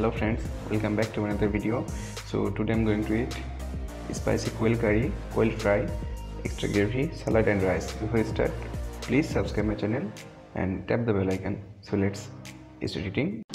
hello friends welcome back to another video. So today i'm going to eat spicy quail curry quail fry extra gravy salad and rice. Before we start please subscribe my channel and tap the bell icon. So let's start eating.